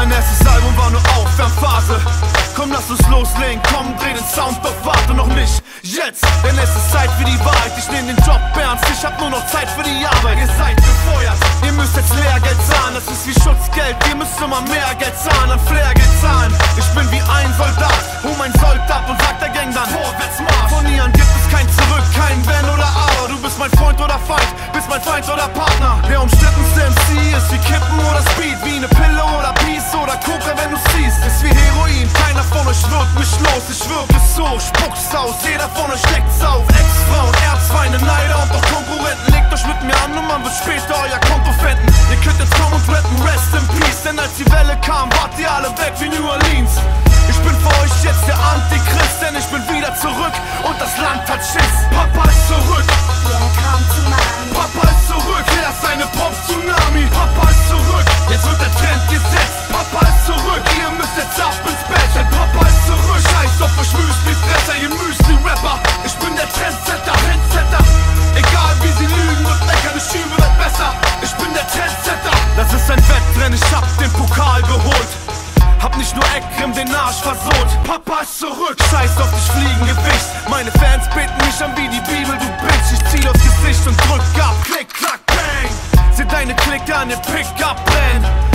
Mein erstes Album war nur Aufwärmphase. Komm, lass uns loslegen, komm, dreh den Sound, doch warte noch nicht. Jetzt, denn es ist Zeit für die Wahrheit. Ich nehm den Job ernst, ich hab nur noch Zeit für die Arbeit. Ihr seid gefeuert, ihr müsst jetzt Lehrgeld zahlen. Das ist wie Schutzgeld, ihr müsst immer mehr Geld zahlen, an Flairgeld zahlen. Ich bin wie ein Soldat, hol mein Sold ab und sag der Gang dann Vorwärtsmarsch. Von hier an gibt es kein Zurück, kein Wenn oder Aber. Du bist mein Freund oder Feind, bist mein Feind oder Partner. Der umstrittenste MC ist wie Kim los Ich wirke so, spuck's aus, jeder von euch leckt's auf. Ex-Frauen, Erzfeinde, Neider und auch Konkurrenten. Legt euch mit mir an und man wird später euer Konto fenden Ihr könnt jetzt kommen und rappen, rest in peace Denn als die Welle kam, wart ihr alle weg wie New Orleans Müsli-Fresser, ihr Müsli-Rapper. Ich bin der Trendsetter, Trendsetter. Egal wie sie lügen und meckern, ich schiebe wird besser. Ich bin der Trendsetter. Das ist ein Wettrennen, ich hab den Pokal geholt. Hab nicht nur Eckrim den Arsch versohlt Papa ist zurück, scheiß auf dich Fliegengewicht. Meine Fans beten mich an wie die Bibel, du Bitch. Ich zieh aufs Gesicht und drück ab, klick, klack, bang. Seh deine Clique an den Pickup brennen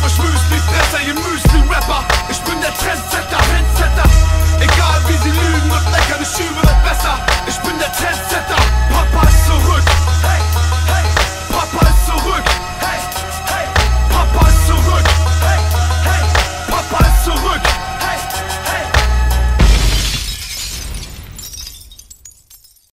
verschwülst die Fresse, ihr müsst